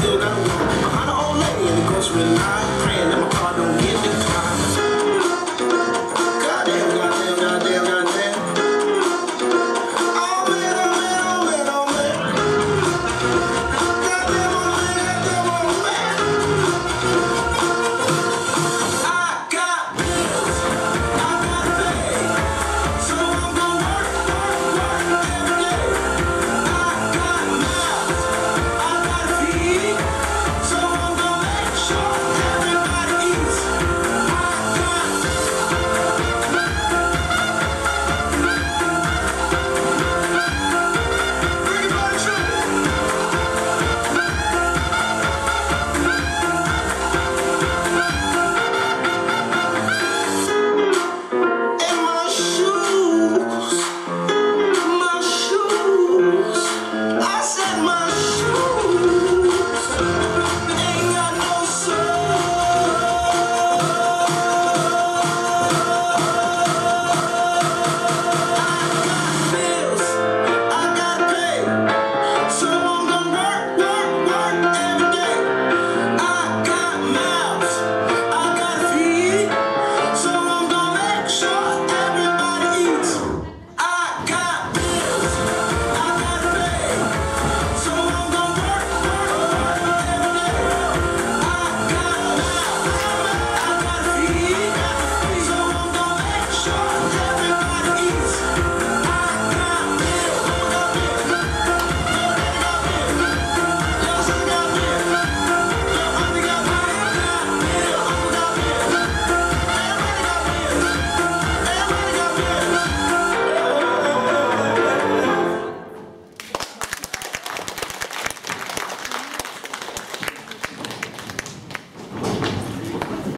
still got one.